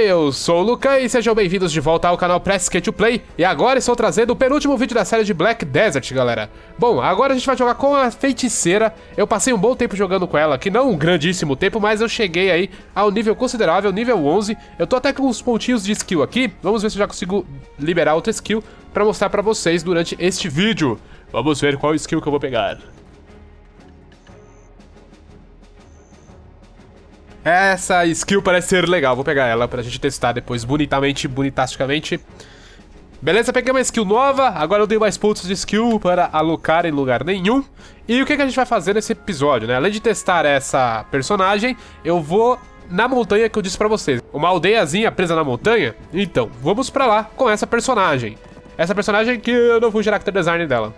Eu sou o Luca e sejam bem-vindos de volta ao canal Press to Play. E agora estou trazendo o penúltimo vídeo da série de Black Desert, galera. Bom, agora a gente vai jogar com a Feiticeira. Eu passei um bom tempo jogando com ela, que não um grandíssimo tempo Mas eu cheguei aí ao nível considerável, nível 11 Eu tô até com uns pontinhos de skill aqui. Vamos ver se eu já consigo liberar outra skill Pra mostrar pra vocês durante este vídeo. Vamos ver qual skill que eu vou pegar Essa skill parece ser legal, vou pegar ela pra gente testar depois bonitamente, bonitasticamente. Beleza, peguei uma skill nova, agora eu dei mais pontos de skill para alocar em lugar nenhum. E o que, que a gente vai fazer nesse episódio, né? Além de testar essa personagem, eu vou na montanha que eu disse pra vocês. Uma aldeiazinha presa na montanha? Então, vamos pra lá com essa personagem. Essa personagem que eu não vou gerar character design dela.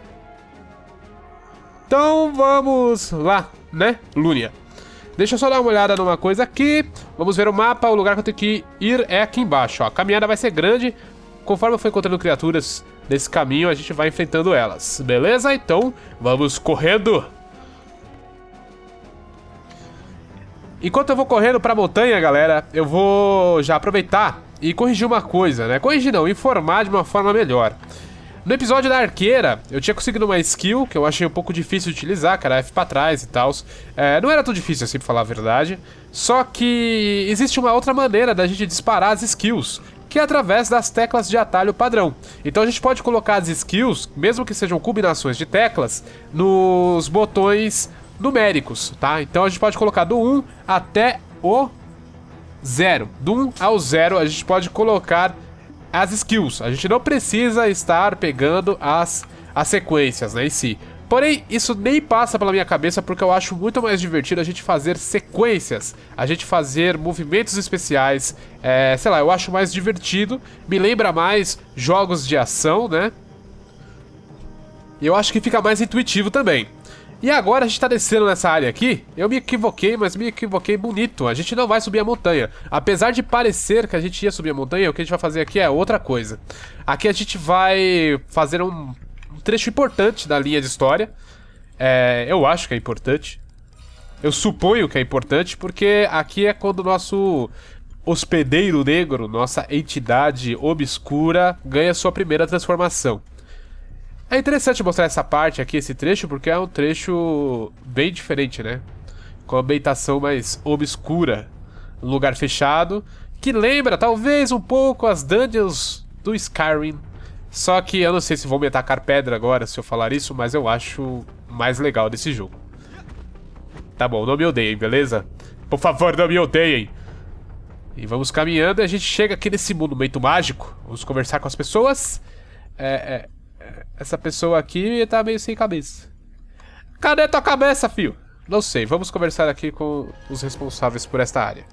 Então, vamos lá, né, Lunia? Deixa eu só dar uma olhada numa coisa aqui. Vamos ver o mapa. O lugar que eu tenho que ir é aqui embaixo. Ó. A caminhada vai ser grande. Conforme eu for encontrando criaturas nesse caminho, a gente vai enfrentando elas. Beleza? Então, vamos correndo. Enquanto eu vou correndo pra montanha, galera, eu vou já aproveitar e corrigir uma coisa, né? Corrigir não, informar de uma forma melhor. No episódio da arqueira, eu tinha conseguido uma skill que eu achei um pouco difícil de utilizar, cara, F pra trás e tal. É, não era tão difícil assim, pra falar a verdade. Só que existe uma outra maneira da gente disparar as skills, que é através das teclas de atalho padrão. Então a gente pode colocar as skills, mesmo que sejam combinações de teclas, nos botões numéricos, tá? Então a gente pode colocar do 1 até o 0. Do 1 ao 0 a gente pode colocar as skills. A gente não precisa estar pegando as, as sequências né, em si. Porém, isso nem passa pela minha cabeça porque eu acho muito mais divertido a gente fazer sequências, a gente fazer movimentos especiais, é, sei lá, eu acho mais divertido, me lembra mais jogos de ação, né? E eu acho que fica mais intuitivo também. E agora a gente tá descendo nessa área aqui. Eu me equivoquei, mas me equivoquei bonito. A gente não vai subir a montanha. Apesar de parecer que a gente ia subir a montanha, o que a gente vai fazer aqui é outra coisa. Aqui a gente vai fazer um, um trecho importante da linha de história. É, eu acho que é importante. Eu suponho que é importante, porque aqui é quando o nosso hospedeiro negro, nossa entidade obscura, ganha sua primeira transformação. É interessante mostrar essa parte aqui, esse trecho, porque é um trecho bem diferente, né? Com a ambientação mais obscura. Um lugar fechado, que lembra talvez um pouco as dungeons do Skyrim. Só que eu não sei se vou me atacar pedra agora se eu falar isso, mas eu acho mais legal desse jogo. Tá bom, não me odeiem, beleza? Por favor, não me odeiem! E vamos caminhando e a gente chega aqui nesse monumento mágico. Vamos conversar com as pessoas. É, é, essa pessoa aqui tá meio sem cabeça. Cadê tua cabeça, fio? Não sei, vamos conversar aqui com os responsáveis por esta área.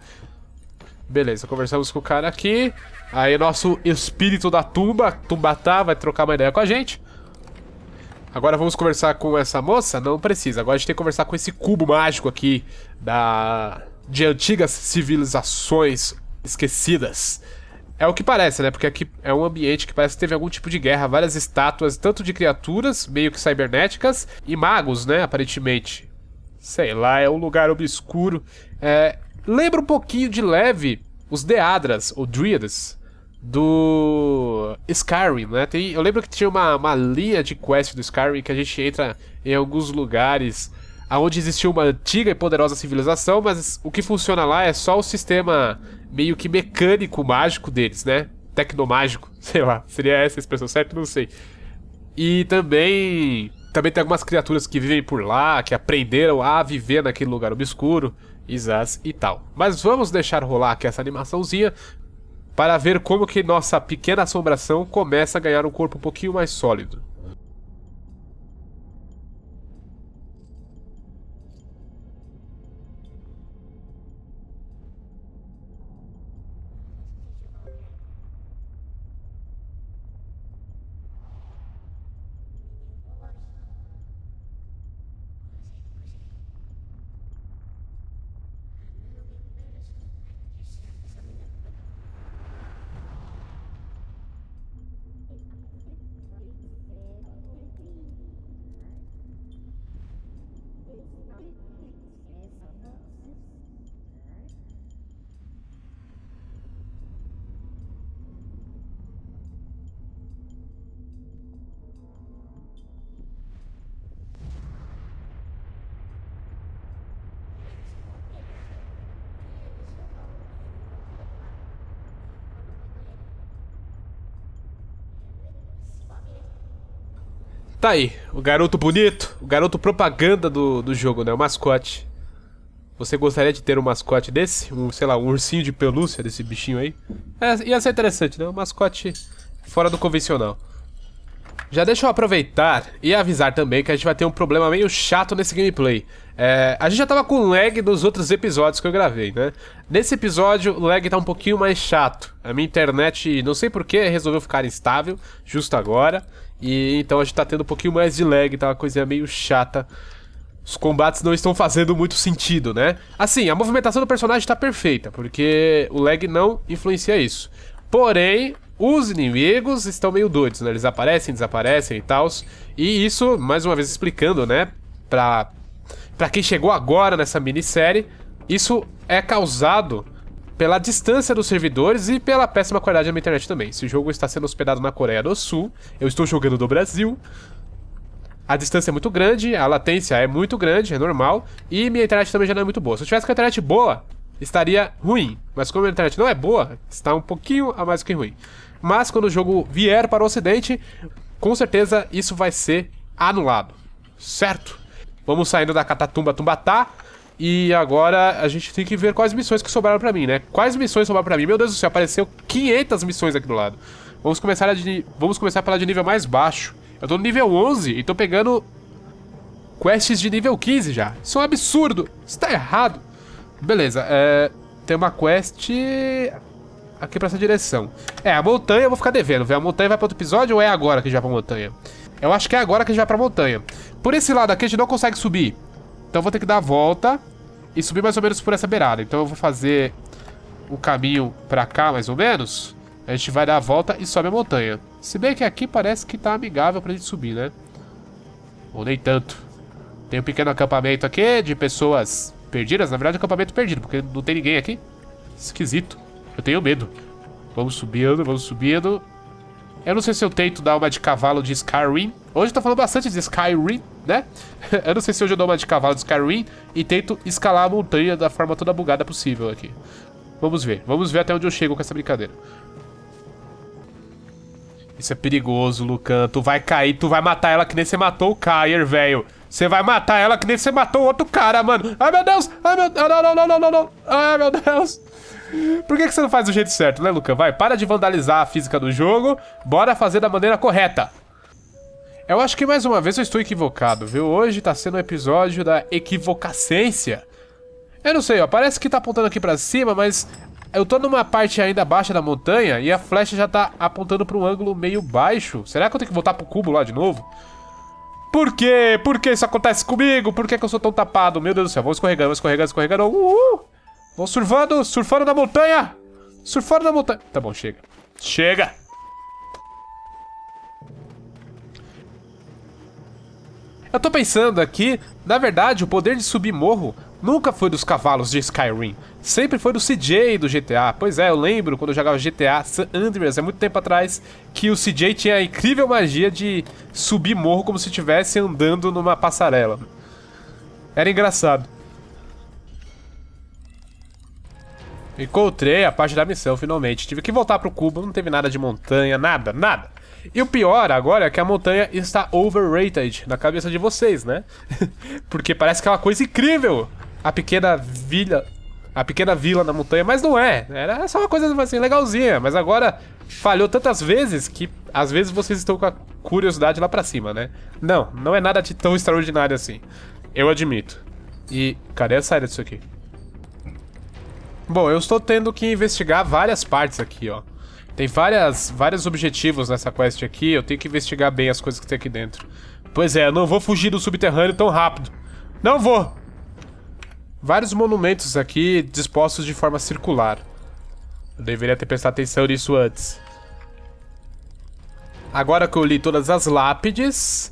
Beleza, conversamos com o cara aqui. Aí nosso espírito da tumba, Tumbatá, vai trocar uma ideia com a gente. Agora vamos conversar com essa moça? Não precisa, agora a gente tem que conversar com esse cubo mágico aqui da... de antigas civilizações esquecidas. É o que parece, né? Porque aqui é um ambiente que parece que teve algum tipo de guerra, várias estátuas, tanto de criaturas, meio que cibernéticas, e magos, né? Aparentemente. Sei lá, é um lugar obscuro. É, lembra um pouquinho de leve os Deadras, ou Dryades, do Skyrim, né? Tem, eu lembro que tinha uma, uma linha de quest do Skyrim que a gente entra em alguns lugares onde existia uma antiga e poderosa civilização, mas o que funciona lá é só o sistema meio que mecânico mágico deles, né? Tecnomágico, sei lá, seria essa a expressão certa? Não sei. E também também tem algumas criaturas que vivem por lá, que aprenderam a viver naquele lugar obscuro, Isas e tal. Mas vamos deixar rolar aqui essa animaçãozinha para ver como que nossa pequena assombração começa a ganhar um corpo um pouquinho mais sólido. Tá aí, o garoto bonito, o garoto propaganda do, do jogo, né? O mascote. Você gostaria de ter um mascote desse? Um, sei lá, um ursinho de pelúcia desse bichinho aí? É, ia ser interessante, né? Um mascote fora do convencional. Já deixa eu aproveitar e avisar também que a gente vai ter um problema meio chato nesse gameplay. É, a gente já tava com lag nos outros episódios que eu gravei, né? Nesse episódio, o lag tá um pouquinho mais chato. A minha internet, não sei porquê, resolveu ficar instável, justo agora. E então a gente tá tendo um pouquinho mais de lag, tá uma coisinha meio chata. Os combates não estão fazendo muito sentido, né? Assim, a movimentação do personagem tá perfeita, porque o lag não influencia isso. Porém, os inimigos estão meio doidos, né? Eles aparecem, desaparecem e tal. E isso, mais uma vez explicando, né? Pra, pra quem chegou agora nessa minissérie, isso é causado pela distância dos servidores e pela péssima qualidade da internet também. Se o jogo está sendo hospedado na Coreia do Sul, eu estou jogando do Brasil. A distância é muito grande, a latência é muito grande, é normal, e minha internet também já não é muito boa. Se eu tivesse com a internet boa, estaria ruim. Mas como a internet não é boa, está um pouquinho a mais do que ruim. Mas quando o jogo vier para o ocidente, com certeza isso vai ser anulado. Certo? Vamos saindo da Catatumba Tumbatá. E agora a gente tem que ver quais missões que sobraram pra mim, né? Quais missões sobraram pra mim? Meu Deus do céu, apareceu 500 missões aqui do lado. Vamos começar, de, vamos começar pela de nível mais baixo. Eu tô no nível 11 e tô pegando quests de nível 15 já. Isso é um absurdo. Isso tá errado. Beleza, é... Tem uma quest aqui pra essa direção. É, a montanha eu vou ficar devendo, velho. A montanha vai pra outro episódio ou é agora que a gente vai pra montanha? Eu acho que é agora que a gente vai pra montanha. Por esse lado aqui a gente não consegue subir. Então eu vou ter que dar a volta e subir mais ou menos por essa beirada. Então eu vou fazer o caminho pra cá, mais ou menos. A gente vai dar a volta e sobe a montanha. Se bem que aqui parece que tá amigável pra gente subir, né? Ou nem tanto. Tem um pequeno acampamento aqui de pessoas perdidas. Na verdade, acampamento perdido, porque não tem ninguém aqui. Esquisito. Eu tenho medo. Vamos subindo, vamos subindo. Eu não sei se eu tento dar uma de cavalo de Skyrim. Hoje eu tô falando bastante de Skyrim, né? eu não sei se hoje eu dou uma de cavalo de Skyrim e tento escalar a montanha da forma toda bugada possível aqui. Vamos ver. Vamos ver até onde eu chego com essa brincadeira. Isso é perigoso, Lucan. Tu vai cair, tu vai matar ela que nem você matou o Kyer, velho. Você vai matar ela que nem você matou outro cara, mano. Ai, meu Deus. Ai, meu... Não, não, não, não, não, não. Ai, meu Deus. Por que, que você não faz do jeito certo, né, Luca? Vai, para de vandalizar a física do jogo, bora fazer da maneira correta. Eu acho que mais uma vez eu estou equivocado, viu? Hoje tá sendo um episódio da equivocacência. Eu não sei, ó, parece que tá apontando aqui pra cima, mas eu tô numa parte ainda baixa da montanha e a flecha já tá apontando pra um ângulo meio baixo. Será que eu tenho que voltar pro cubo lá de novo? Por quê? Por que isso acontece comigo? Por que, que eu sou tão tapado? Meu Deus do céu, vamos escorregando, vamos escorregando, escorregando. Uhul! Vou surfando, surfando na montanha. Surfando na montanha. Tá bom, chega. Chega! Eu tô pensando aqui, na verdade, o poder de subir morro nunca foi dos cavalos de Skyrim. Sempre foi do CJ do GTA. Pois é, eu lembro quando eu jogava GTA San Andreas, há muito tempo atrás, que o CJ tinha a incrível magia de subir morro como se estivesse andando numa passarela. Era engraçado. Encontrei a parte da missão, finalmente. Tive que voltar pro cubo, não teve nada de montanha, nada, nada. E o pior agora é que a montanha está overrated na cabeça de vocês, né? Porque parece que é uma coisa incrível. A pequena vila... A pequena vila na montanha, mas não é. Era só uma coisa assim, legalzinha. Mas agora falhou tantas vezes que às vezes vocês estão com a curiosidade lá pra cima, né? Não, não é nada de tão extraordinário assim. Eu admito. E cadê a saída disso aqui? Bom, eu estou tendo que investigar várias partes aqui, ó. Tem várias, vários objetivos nessa quest aqui, eu tenho que investigar bem as coisas que tem aqui dentro. Pois é, eu não vou fugir do subterrâneo tão rápido. Não vou! Vários monumentos aqui dispostos de forma circular. Eu deveria ter prestado atenção nisso antes. Agora que eu li todas as lápides,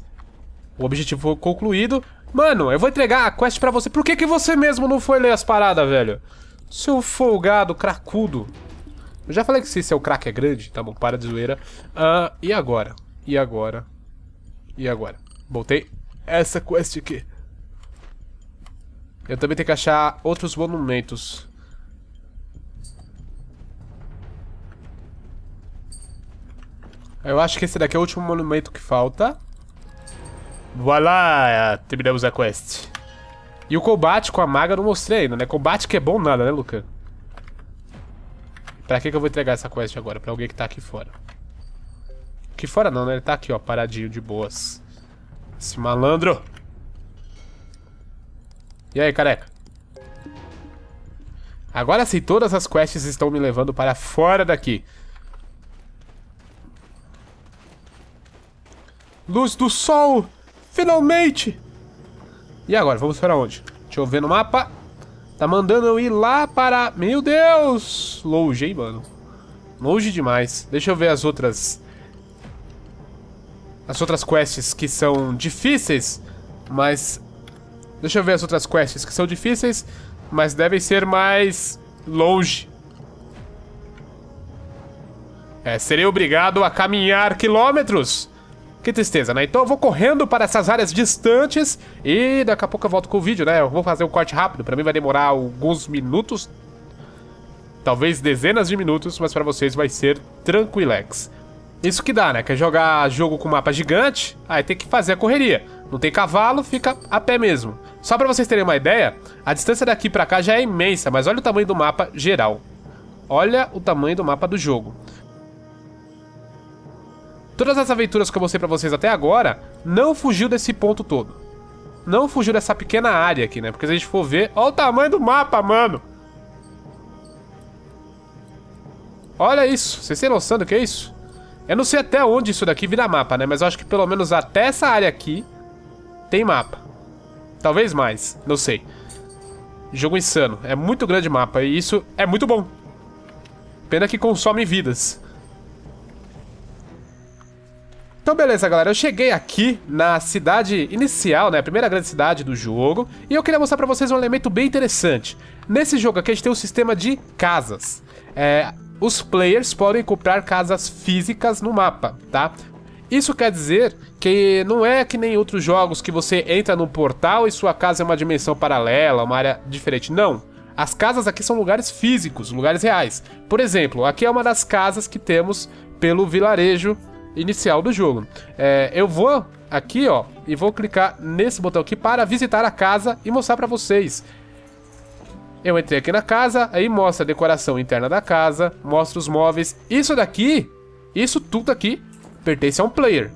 o objetivo foi concluído. Mano, eu vou entregar a quest pra você. Por que, que você mesmo não foi ler as paradas, velho? Seu folgado, cracudo. Eu já falei que se seu crack é grande, tá bom, para de zoeira. Uh, e agora? E agora? E agora? Voltei essa quest aqui. Eu também tenho que achar outros monumentos. Eu acho que esse daqui é o último monumento que falta. Voilà, terminamos a quest. E o combate com a maga eu não mostrei ainda, né? Combate que é bom nada, né, Luca? Pra que, que eu vou entregar essa quest agora? Pra alguém que tá aqui fora. Aqui fora não, né? Ele tá aqui, ó, paradinho de boas. Esse malandro. E aí, careca? Agora sim, todas as quests estão me levando para fora daqui. Luz do sol! Finalmente! E agora, vamos para onde? Deixa eu ver no mapa. Tá mandando eu ir lá para... Meu Deus! Longe, hein, mano? Longe demais. Deixa eu ver as outras... As outras quests que são difíceis, mas... Deixa eu ver as outras quests que são difíceis, mas devem ser mais longe. É, serei obrigado a caminhar quilômetros. Que tristeza, né? Então eu vou correndo para essas áreas distantes e daqui a pouco eu volto com o vídeo, né? Eu vou fazer um corte rápido, pra mim vai demorar alguns minutos. Talvez dezenas de minutos, mas pra vocês vai ser tranquilex. Isso que dá, né? Quer jogar jogo com mapa gigante, aí tem que fazer a correria. Não tem cavalo, fica a pé mesmo. Só pra vocês terem uma ideia, a distância daqui pra cá já é imensa, mas olha o tamanho do mapa geral. Olha o tamanho do mapa do jogo. Todas as aventuras que eu mostrei pra vocês até agora não fugiu desse ponto todo. Não fugiu dessa pequena área aqui, né? Porque se a gente for ver... Olha o tamanho do mapa, mano! Olha isso. Vocês têm noção do que é isso? Eu não sei até onde isso daqui vira mapa, né? Mas eu acho que pelo menos até essa área aqui tem mapa. Talvez mais. Não sei. Jogo insano. É muito grande mapa e isso é muito bom. Pena que consome vidas. Então beleza, galera, eu cheguei aqui na cidade inicial, né, a primeira grande cidade do jogo, e eu queria mostrar pra vocês um elemento bem interessante. Nesse jogo aqui a gente tem um sistema de casas. É, os players podem comprar casas físicas no mapa, tá? Isso quer dizer que não é que nem outros jogos que você entra num portal e sua casa é uma dimensão paralela, uma área diferente. Não. As casas aqui são lugares físicos, lugares reais. Por exemplo, aqui é uma das casas que temos pelo vilarejo inicial do jogo. É, eu vou aqui, ó, e vou clicar nesse botão aqui para visitar a casa e mostrar para vocês. Eu entrei aqui na casa, aí mostra a decoração interna da casa, mostra os móveis. Isso daqui, isso tudo aqui, pertence a um player.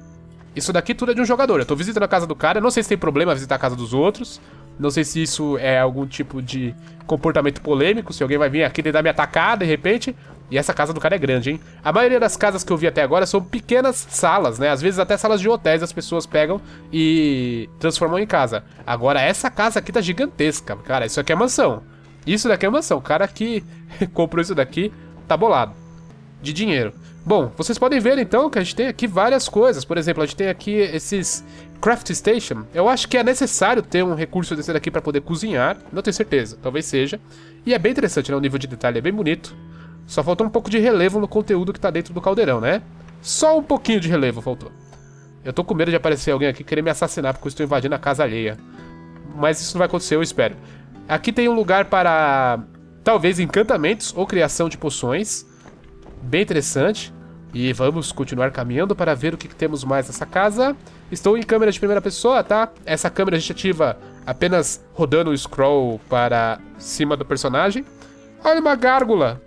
Isso daqui tudo é de um jogador. Eu tô visitando a casa do cara, não sei se tem problema visitar a casa dos outros. Não sei se isso é algum tipo de comportamento polêmico, se alguém vai vir aqui tentar me atacar de repente. E essa casa do cara é grande, hein? A maioria das casas que eu vi até agora são pequenas salas, né? Às vezes até salas de hotéis as pessoas pegam e transformam em casa. Agora, essa casa aqui tá gigantesca. Cara, isso aqui é mansão. Isso daqui é mansão. O cara que comprou isso daqui tá bolado. De dinheiro. Bom, vocês podem ver então que a gente tem aqui várias coisas. Por exemplo, a gente tem aqui esses Craft Station. Eu acho que é necessário ter um recurso desse daqui para poder cozinhar. Não tenho certeza, talvez seja. E é bem interessante, né? O nível de detalhe é bem bonito. Só faltou um pouco de relevo no conteúdo que tá dentro do caldeirão, né? Só um pouquinho de relevo faltou. Eu tô com medo de aparecer alguém aqui querer me assassinar porque eu estou invadindo a casa alheia. Mas isso não vai acontecer, eu espero. Aqui tem um lugar para, talvez, encantamentos ou criação de poções. Bem interessante. E vamos continuar caminhando para ver o que temos mais nessa casa. Estou em câmera de primeira pessoa, tá? Essa câmera a gente ativa apenas rodando o scroll para cima do personagem. Olha uma gárgula!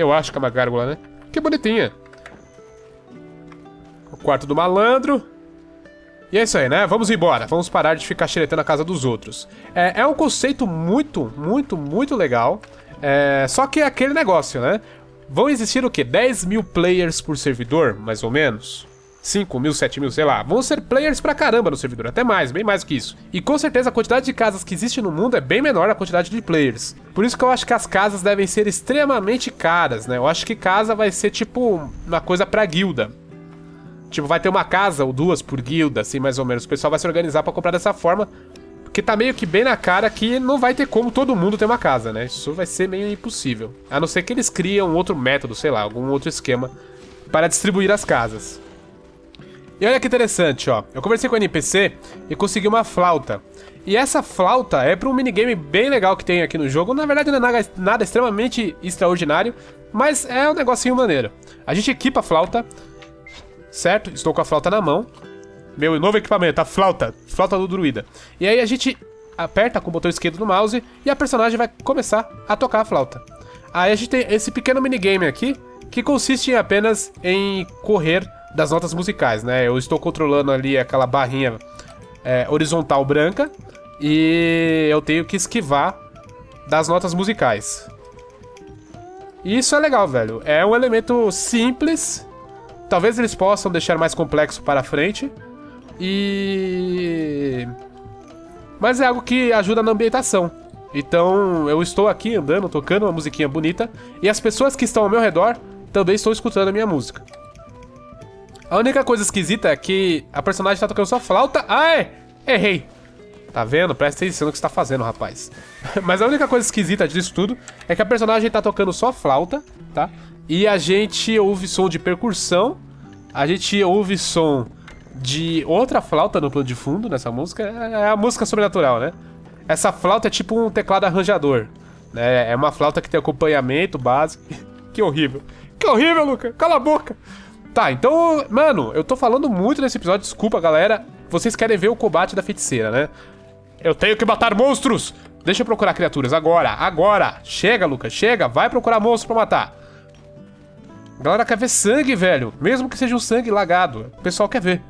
Eu acho que é uma gárgula, né? Que bonitinha. O quarto do malandro. E é isso aí, né? Vamos embora. Vamos parar de ficar xeretando a casa dos outros. É, é um conceito muito, muito, muito legal. É, só que é aquele negócio, né? Vão existir o quê? 10 mil players por servidor, mais ou menos? 5 mil, 7 mil, sei lá. Vão ser players pra caramba no servidor, até mais, bem mais que isso. E com certeza a quantidade de casas que existe no mundo é bem menor a quantidade de players. Por isso que eu acho que as casas devem ser extremamente caras, né? Eu acho que casa vai ser tipo uma coisa pra guilda. Tipo, vai ter uma casa ou duas por guilda, assim, mais ou menos. O pessoal vai se organizar pra comprar dessa forma. Porque tá meio que bem na cara que não vai ter como todo mundo ter uma casa, né? Isso vai ser meio impossível. A não ser que eles criam outro método, sei lá, algum outro esquema para distribuir as casas. E olha que interessante, ó. Eu conversei com o NPC e consegui uma flauta. E essa flauta é para um minigame bem legal que tem aqui no jogo. Na verdade não é nada, extremamente extraordinário, mas é um negocinho maneiro. A gente equipa a flauta, certo? Estou com a flauta na mão. meu novo equipamento, a flauta, flauta do druida. E aí a gente aperta com o botão esquerdo do mouse e a personagem vai começar a tocar a flauta. Aí a gente tem esse pequeno minigame aqui, que consiste em apenas em correr das notas musicais, né? Eu estou controlando ali aquela barrinha é, horizontal branca e eu tenho que esquivar das notas musicais. E isso é legal, velho. É um elemento simples. Talvez eles possam deixar mais complexo para frente. E. Mas é algo que ajuda na ambientação. Então eu estou aqui andando, tocando uma musiquinha bonita. E as pessoas que estão ao meu redor também estão escutando a minha música. A única coisa esquisita é que a personagem está tocando só flauta. Ai! Errei! Tá vendo? Presta atenção no que você tá fazendo, rapaz. Mas a única coisa esquisita disso tudo é que a personagem tá tocando só flauta, tá? E a gente ouve som de percussão, a gente ouve som de outra flauta no plano de fundo nessa música. É a música sobrenatural, né? Essa flauta é tipo um teclado arranjador. Né? É uma flauta que tem acompanhamento básico. que horrível. Que horrível, Luca. Cala a boca. Tá, então, mano, eu tô falando muito nesse episódio, desculpa, galera. Vocês querem ver o combate da feiticeira, né? Eu tenho que matar monstros! Deixa eu procurar criaturas, agora, agora! Chega, Lucas, chega, vai procurar monstros pra matar. A galera quer ver sangue, velho. Mesmo que seja um sangue lagado. O pessoal quer ver.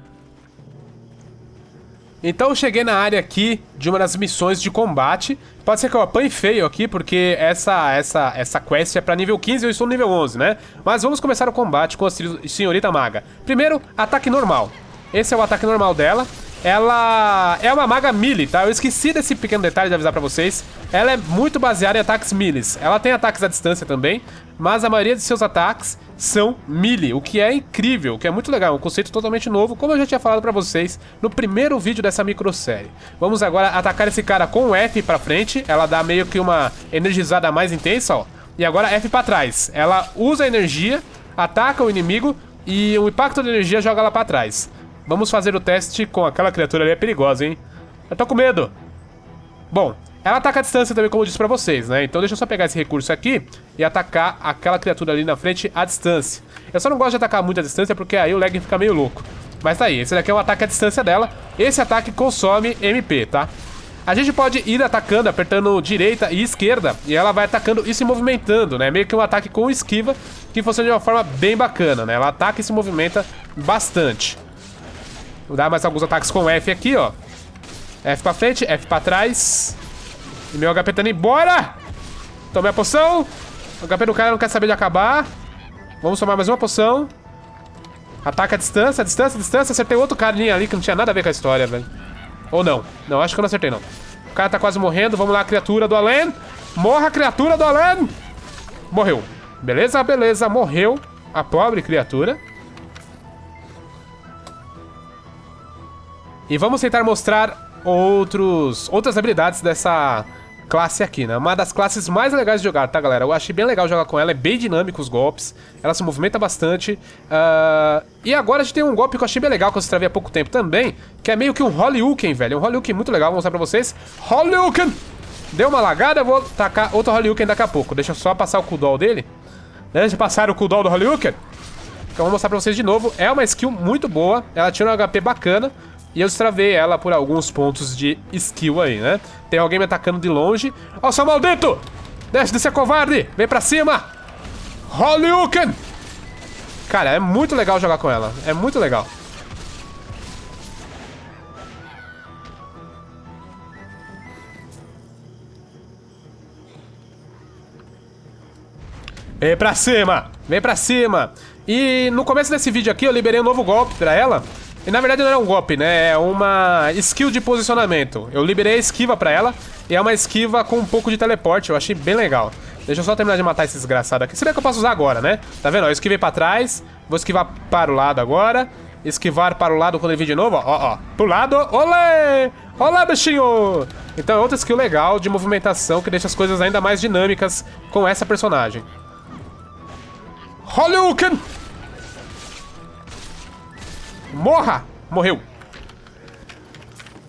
Então eu cheguei na área aqui de uma das missões de combate. Pode ser que eu apanhe feio aqui, porque essa essa essa quest é pra nível 15 e eu estou no nível 11, né? Mas vamos começar o combate com a senhorita maga. Primeiro, ataque normal. Esse é o ataque normal dela. Ela é uma maga melee, tá? Eu esqueci desse pequeno detalhe de avisar pra vocês. Ela é muito baseada em ataques melees. Ela tem ataques à distância também, mas a maioria de seus ataques são melee, o que é incrível, o que é muito legal, um conceito totalmente novo, como eu já tinha falado pra vocês no primeiro vídeo dessa microsérie. Vamos agora atacar esse cara com o F pra frente, ela dá meio que uma energizada mais intensa, ó. E agora F pra trás. Ela usa a energia, ataca o inimigo e o impacto da energia joga ela pra trás. Vamos fazer o teste com aquela criatura ali, é perigosa, hein? Eu tô com medo. Bom, ela ataca a distância também, como eu disse pra vocês, né? Então deixa eu só pegar esse recurso aqui e atacar aquela criatura ali na frente à distância. Eu só não gosto de atacar muito à distância porque aí o lag fica meio louco. Mas tá aí, esse daqui é o ataque à distância dela. Esse ataque consome MP, tá? A gente pode ir atacando, apertando direita e esquerda, e ela vai atacando e se movimentando, né? Meio que um ataque com esquiva, que funciona de uma forma bem bacana, né? Ela ataca e se movimenta bastante. Vou dar mais alguns ataques com F aqui, ó. F pra frente, F pra trás. E meu HP tá indo embora. Tomei a poção. O HP do cara não quer saber de acabar. Vamos tomar mais uma poção. Ataca a distância, a distância, a distância. Acertei outro carinha ali que não tinha nada a ver com a história, velho. Ou não. Não, acho que eu não acertei, não. O cara tá quase morrendo. Vamos lá, criatura do além. Morra, criatura do além. Morreu. Beleza, beleza. Morreu a pobre criatura. E vamos tentar mostrar outros, outras habilidades dessa classe aqui, né? Uma das classes mais legais de jogar, tá, galera? Eu achei bem legal jogar com ela, é bem dinâmico os golpes, ela se movimenta bastante. Uh... E agora a gente tem um golpe que eu achei bem legal, que eu travei há pouco tempo também, que é meio que um Holyuken, velho. Um Holyuken muito legal, vou mostrar pra vocês. Holyuken! Deu uma lagada, eu vou tacar outro Holyuken daqui a pouco. Deixa eu só passar o cooldown dele. Deixa eu passar o cooldown do Holyuken. Então vou mostrar pra vocês de novo. É uma skill muito boa, ela tira um HP bacana. E eu destravei ela por alguns pontos de skill aí, né? Tem alguém me atacando de longe. Ó, oh, seu maldito! Deixa de ser covarde! Vem pra cima! Holyuken! Cara, é muito legal jogar com ela. É muito legal. Vem pra cima! Vem pra cima! E no começo desse vídeo aqui eu liberei um novo golpe pra ela e na verdade não é um golpe, né? É uma skill de posicionamento. Eu liberei a esquiva pra ela. E é uma esquiva com um pouco de teleporte. Eu achei bem legal. Deixa eu só terminar de matar esse desgraçado aqui. Se bem que eu posso usar agora, né? Tá vendo? Eu esquivei pra trás. Vou esquivar para o lado agora. Esquivar para o lado quando ele vir de novo. Ó, ó. Pro lado. Olê! Olá, bichinho! Então é outra skill legal de movimentação que deixa as coisas ainda mais dinâmicas com essa personagem. Holyuken! Morra! Morreu.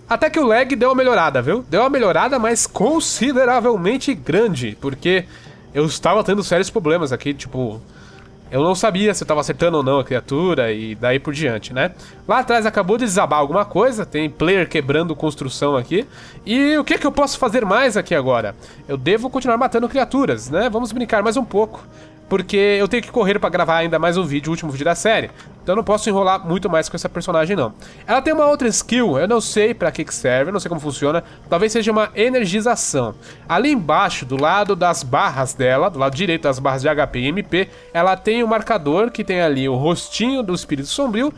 Até que o lag deu uma melhorada, viu? Deu uma melhorada, mas consideravelmente grande, porque eu estava tendo sérios problemas aqui, tipo... eu não sabia se eu tava acertando ou não a criatura e daí por diante, né? Lá atrás acabou de desabar alguma coisa, tem player quebrando construção aqui. E o que, que eu posso fazer mais aqui agora? Eu devo continuar matando criaturas, né? Vamos brincar mais um pouco porque eu tenho que correr para gravar ainda mais um vídeo, o último vídeo da série. Então eu não posso enrolar muito mais com essa personagem não. Ela tem uma outra skill, eu não sei para que que serve, eu não sei como funciona. Talvez seja uma energização. Ali embaixo, do lado das barras dela, do lado direito das barras de HP e MP, ela tem o um marcador que tem ali o rostinho do espírito sombrio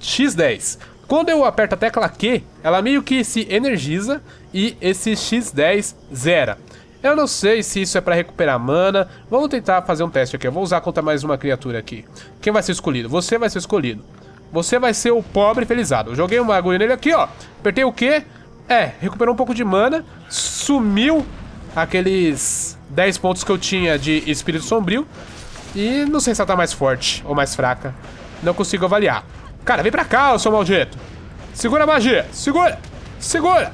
X10. Quando eu aperto a tecla Q, ela meio que se energiza e esse X10 zera. Eu não sei se isso é pra recuperar mana. Vamos tentar fazer um teste aqui. Eu vou usar contra mais uma criatura aqui. Quem vai ser escolhido? Você vai ser escolhido. Você vai ser o pobre felizado. Eu joguei um bagulho nele aqui, ó. Apertei o quê? É, recuperou um pouco de mana. Sumiu aqueles 10 pontos que eu tinha de espírito sombrio. E não sei se ela tá mais forte ou mais fraca. Não consigo avaliar. Cara, vem pra cá, seu maldito. Segura a magia. Segura. Segura.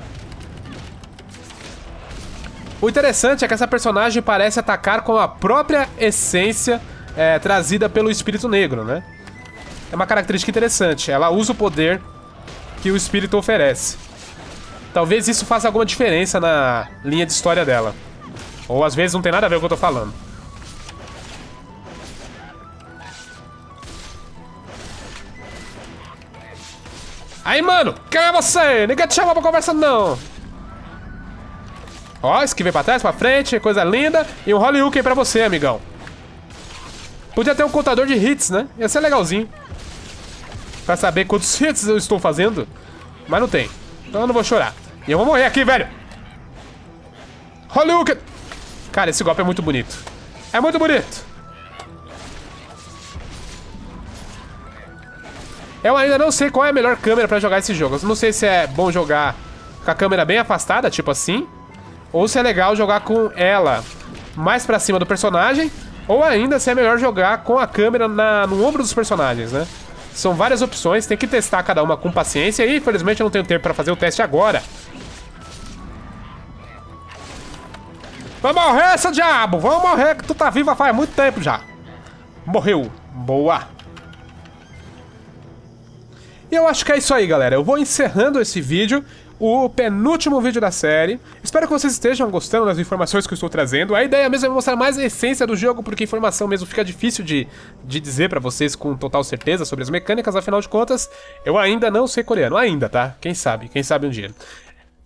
O interessante é que essa personagem parece atacar com a própria essência é, trazida pelo espírito negro, né? É uma característica interessante. Ela usa o poder que o espírito oferece. Talvez isso faça alguma diferença na linha de história dela. Ou às vezes não tem nada a ver com o que eu tô falando. Aí, mano, quem é você? Ninguém te chama pra conversa, não. Ó, esquivei pra trás, pra frente, coisa linda. E um Holy pra você, amigão. Podia ter um contador de hits, né? Ia ser legalzinho. Pra saber quantos hits eu estou fazendo. Mas não tem. Então eu não vou chorar. E eu vou morrer aqui, velho. Holy Cara, esse golpe é muito bonito. É muito bonito. Eu ainda não sei qual é a melhor câmera pra jogar esse jogo. Eu não sei se é bom jogar com a câmera bem afastada, tipo assim. Ou se é legal jogar com ela mais pra cima do personagem, ou ainda se é melhor jogar com a câmera na, no ombro dos personagens, né? São várias opções, tem que testar cada uma com paciência e infelizmente eu não tenho tempo pra fazer o teste agora. Vai morrer, seu diabo! Vamos morrer que tu tá viva faz muito tempo já. Morreu. Boa. E eu acho que é isso aí, galera. Eu vou encerrando esse vídeo o penúltimo vídeo da série. Espero que vocês estejam gostando das informações que eu estou trazendo. A ideia mesmo é mostrar mais a essência do jogo, porque informação mesmo fica difícil de, de dizer para vocês com total certeza sobre as mecânicas, afinal de contas, eu ainda não sei coreano. Ainda, tá? Quem sabe? Quem sabe um dia.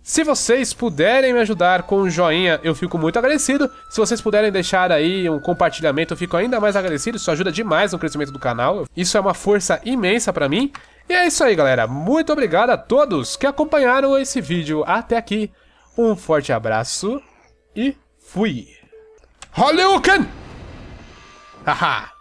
Se vocês puderem me ajudar com um joinha, eu fico muito agradecido. Se vocês puderem deixar aí um compartilhamento, eu fico ainda mais agradecido. Isso ajuda demais no crescimento do canal. Isso é uma força imensa para mim. E é isso aí, galera. Muito obrigado a todos que acompanharam esse vídeo até aqui. Um forte abraço e fui! Hadouken! Haha!